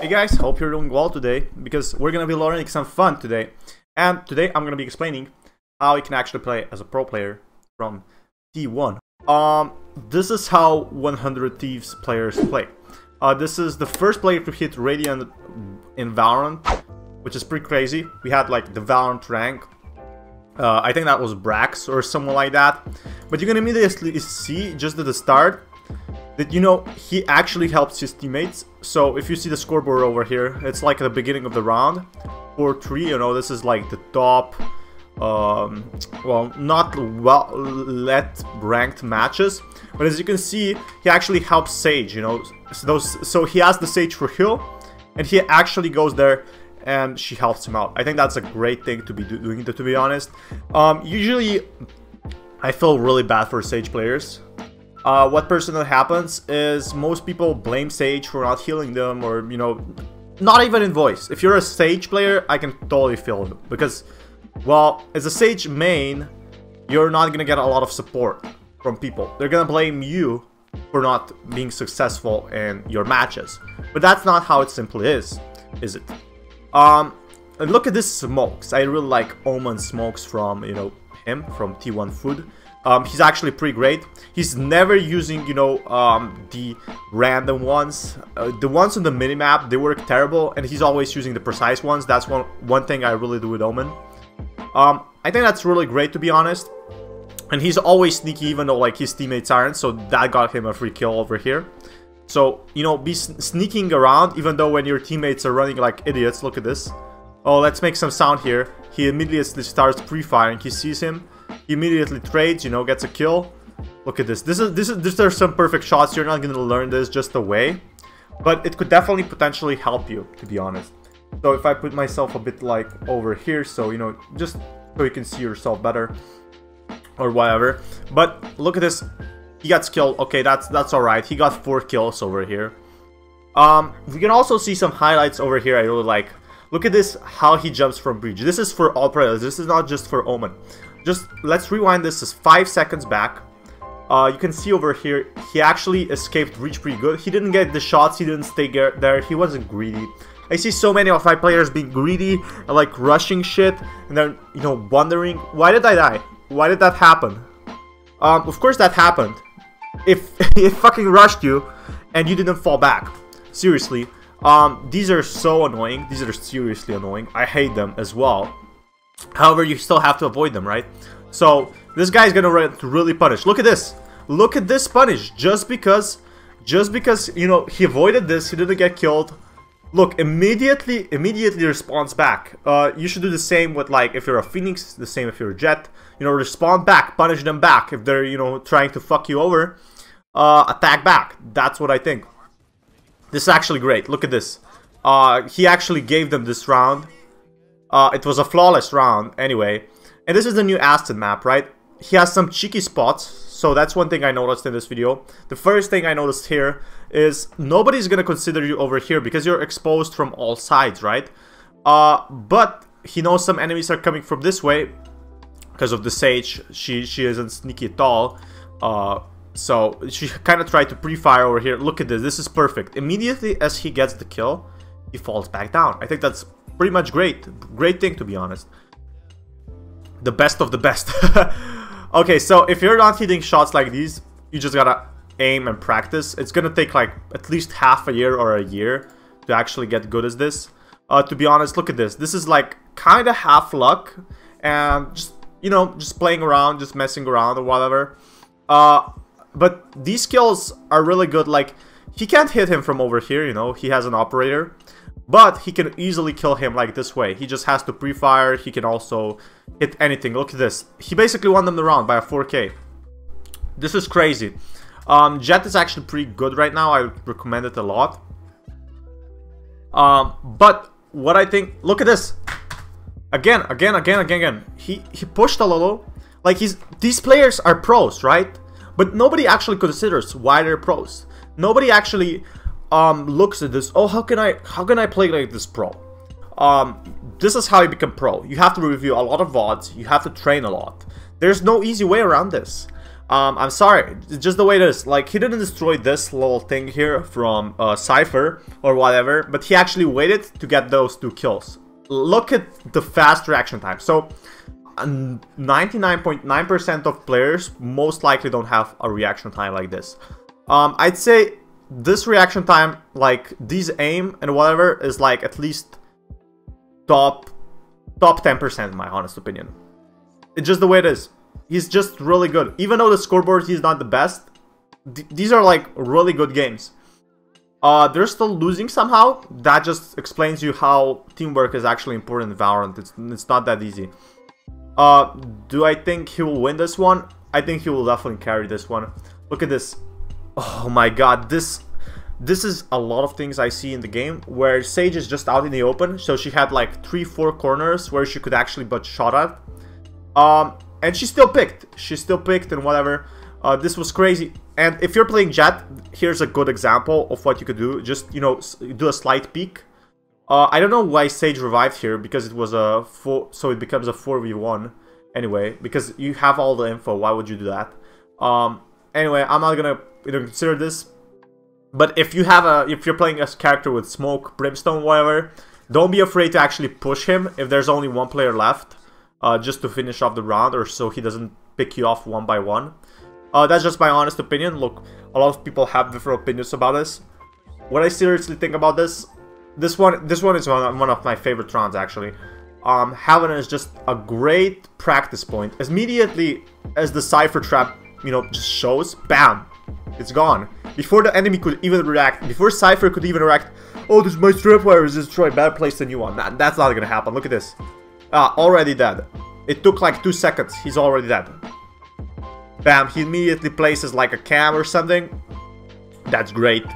Hey guys, hope you're doing well today, because we're gonna be learning some fun today. And today I'm gonna be explaining how you can actually play as a pro player from T1. Um, this is how 100 Thieves players play. Uh, this is the first player to hit Radiant in Valorant, which is pretty crazy. We had like the Valorant rank. Uh, I think that was Brax or someone like that. But you can immediately see, just at the start, that you know he actually helps his teammates. So if you see the scoreboard over here, it's like the beginning of the round, 4-3. You know this is like the top, um, well, not well let ranked matches, but as you can see, he actually helps Sage. You know, so those so he has the Sage for heal, and he actually goes there and she helps him out. I think that's a great thing to be doing, to be honest. Um, usually, I feel really bad for Sage players uh, what personally happens is most people blame Sage for not healing them or, you know, not even in voice. If you're a Sage player, I can totally feel it because, well, as a Sage main, you're not gonna get a lot of support from people. They're gonna blame you for not being successful in your matches. But that's not how it simply is, is it? Um, and look at this smokes. I really like Omen smokes from, you know, him, from T1 Food. Um, he's actually pretty great. He's never using, you know, um, the random ones. Uh, the ones on the minimap, they work terrible, and he's always using the precise ones. That's one, one thing I really do with Omen. Um, I think that's really great, to be honest. And he's always sneaky, even though, like, his teammates aren't, so that got him a free kill over here. So, you know, be sneaking around, even though when your teammates are running like idiots. Look at this. Oh, let's make some sound here. He immediately starts pre-firing. He sees him. He immediately trades, you know, gets a kill. Look at this. This is this is these are some perfect shots. You're not gonna learn this just away. But it could definitely potentially help you, to be honest. So if I put myself a bit like over here, so you know, just so you can see yourself better. Or whatever. But look at this. He gets killed. Okay, that's that's alright. He got four kills over here. Um, we can also see some highlights over here I really like. Look at this, how he jumps from breach. This is for all players. This is not just for Omen. Just let's rewind this is five seconds back. Uh, you can see over here, he actually escaped Breach pretty good. He didn't get the shots, he didn't stay there, he wasn't greedy. I see so many of my players being greedy and like rushing shit and then, you know, wondering, why did I die? Why did that happen? Um, of course that happened. If it fucking rushed you and you didn't fall back. Seriously. Um, these are so annoying. These are seriously annoying. I hate them as well. However, you still have to avoid them, right? So, this guy's gonna really punish. Look at this. Look at this punish. Just because, just because, you know, he avoided this, he didn't get killed. Look, immediately, immediately responds back. Uh, you should do the same with, like, if you're a Phoenix, the same if you're a Jett. You know, respond back, punish them back. If they're, you know, trying to fuck you over, uh, attack back. That's what I think. This is actually great. Look at this. Uh, he actually gave them this round. Uh, it was a flawless round anyway. And this is the new Ascent map, right? He has some cheeky spots, so that's one thing I noticed in this video. The first thing I noticed here is nobody's gonna consider you over here because you're exposed from all sides, right? Uh, but he knows some enemies are coming from this way because of the Sage. She, she isn't sneaky at all. Uh, so she kind of tried to pre-fire over here. Look at this. This is perfect. Immediately as he gets the kill, he falls back down. I think that's pretty much great. Great thing, to be honest. The best of the best. okay, so if you're not hitting shots like these, you just gotta aim and practice. It's gonna take like at least half a year or a year to actually get good as this. Uh, to be honest, look at this. This is like kind of half luck and just, you know, just playing around, just messing around or whatever. Uh, but these skills are really good. Like, he can't hit him from over here, you know, he has an operator. But he can easily kill him like this way. He just has to pre-fire. He can also hit anything. Look at this. He basically won them the round by a 4k. This is crazy. Um, Jett is actually pretty good right now. I recommend it a lot. Um, but what I think... Look at this. Again, again, again, again, again. He, he pushed a little. Like, he's these players are pros, right? But nobody actually considers why they're pros. Nobody actually um, looks at this, oh, how can I, how can I play like this pro? Um, this is how you become pro. You have to review a lot of VODs, you have to train a lot. There's no easy way around this. Um, I'm sorry, it's just the way it is. Like, he didn't destroy this little thing here from uh, Cypher or whatever, but he actually waited to get those two kills. Look at the fast reaction time. So, 99.9% .9 of players most likely don't have a reaction time like this. Um, I'd say this reaction time, like these aim and whatever, is like at least top top 10% in my honest opinion. It's just the way it is he's just really good. Even though the scoreboard he's not the best, th these are like really good games. Uh, they're still losing somehow. That just explains you how teamwork is actually important in Valorant. It's, it's not that easy. Uh, do I think he will win this one? I think he will definitely carry this one. Look at this. Oh my god, this this is a lot of things I see in the game where Sage is just out in the open, so she had like 3-4 corners where she could actually but shot at. Um, and she still picked. She still picked and whatever. Uh, this was crazy. And if you're playing Jett, here's a good example of what you could do. Just, you know, do a slight peek. Uh, I don't know why Sage revived here, because it was a 4... So it becomes a 4v1 anyway. Because you have all the info, why would you do that? Um, anyway, I'm not gonna you know, consider this. But if you have a... If you're playing a character with smoke, brimstone, whatever, don't be afraid to actually push him if there's only one player left uh, just to finish off the round or so he doesn't pick you off one by one. Uh, that's just my honest opinion. Look, a lot of people have different opinions about this. What I seriously think about this, this one, this one is one, of my favorite rounds actually. Um, Haven is just a great practice point. As immediately as the Cypher trap, you know, just shows, bam, it's gone. Before the enemy could even react, before Cypher could even react, oh, this my Tripwire is destroyed, better place than you want. That, that's not gonna happen, look at this. Ah, already dead. It took like two seconds. He's already dead. Bam, he immediately places like a cam or something. That's great.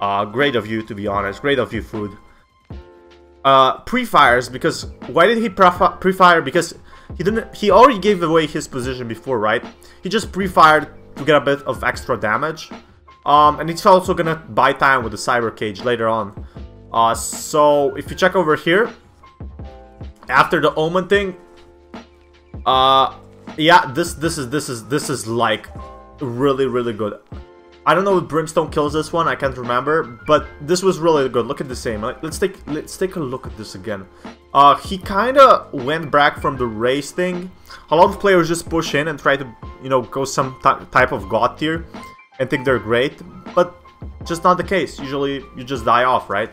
Uh, great of you, to be honest. Great of you, Food. Uh, pre-fires, because... Why did he pre-fire? Because he didn't... He already gave away his position before, right? He just pre-fired to get a bit of extra damage. Um, and he's also gonna buy time with the Cyber Cage later on. Uh, so, if you check over here, after the Omen thing, uh, yeah, this this is this is this is like really really good. I don't know if Brimstone kills this one. I can't remember, but this was really good. Look at the same. Let's take let's take a look at this again. Uh, he kind of went back from the Raze thing. A lot of players just push in and try to, you know, go some type of god tier and think they're great, but just not the case. Usually, you just die off, right?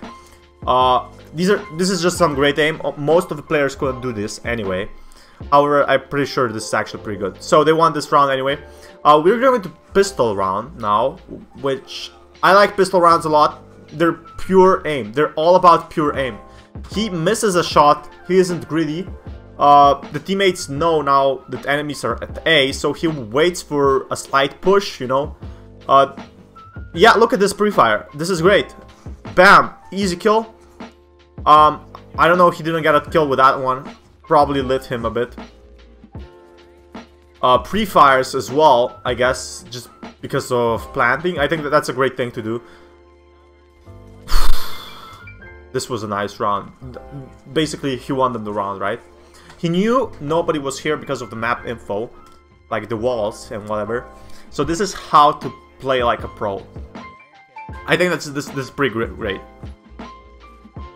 Uh, these are this is just some great aim. Uh, most of the players couldn't do this anyway. However, I'm pretty sure this is actually pretty good. So they won this round anyway. Uh, we're going to pistol round now, which I like pistol rounds a lot. They're pure aim. They're all about pure aim. He misses a shot. He isn't greedy. Uh, the teammates know now that enemies are at A, so he waits for a slight push, you know. Uh, yeah, look at this pre-fire. This is great. Bam! Easy kill. Um, I don't know if he didn't get a kill with that one. Probably lit him a bit. Uh, pre-fires as well, I guess, just because of planting. I think that that's a great thing to do. This was a nice round. Basically, he won them the round, right? He knew nobody was here because of the map info, like the walls and whatever. So this is how to play like a pro. I think that's this this is pretty great.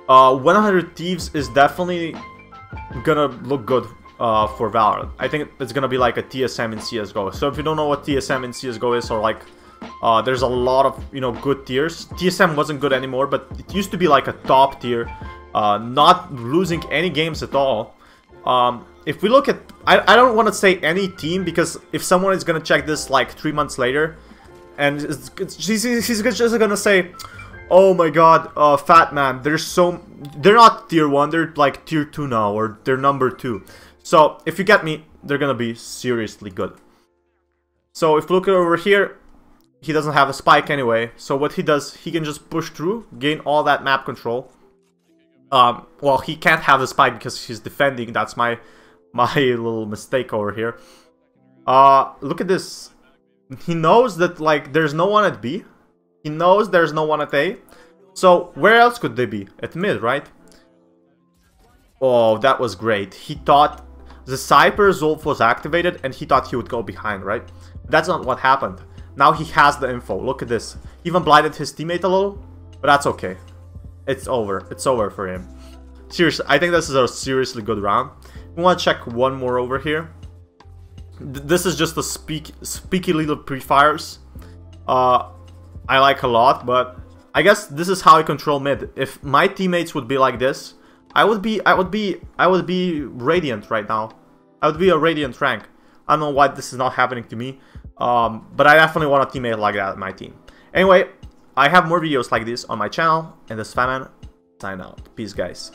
Uh, 100 Thieves is definitely gonna look good uh, for Valorant. I think it's gonna be like a TSM in CSGO. So if you don't know what TSM in CSGO is, or like, uh, there's a lot of, you know, good tiers. TSM wasn't good anymore, but it used to be like a top tier, uh, not losing any games at all. Um, if we look at, I, I don't want to say any team, because if someone is gonna check this like three months later, and it's, she's, just gonna say, Oh my god, uh, Fat Man, they're so... They're not tier 1, they're like tier 2 now, or they're number 2. So, if you get me, they're gonna be seriously good. So, if you look over here, he doesn't have a spike anyway. So what he does, he can just push through, gain all that map control. Um, well, he can't have the spike because he's defending. That's my my little mistake over here. Uh, look at this. He knows that, like, there's no one at B. He knows there's no one at A. So where else could they be? At mid, right? Oh, that was great. He thought the Cypher Zulf was activated and he thought he would go behind, right? That's not what happened. Now he has the info. Look at this. He even blinded his teammate a little, but that's okay. It's over. It's over for him. Seriously, I think this is a seriously good round. We want to check one more over here. Th this is just the speak speaky little pre-fires. Uh, I like a lot, but I guess this is how I control mid. If my teammates would be like this, I would be, I would be, I would be radiant right now. I would be a radiant rank. I don't know why this is not happening to me, um, but I definitely want a teammate like that in my team. Anyway, I have more videos like this on my channel, and this Fatman, sign out. Peace, guys.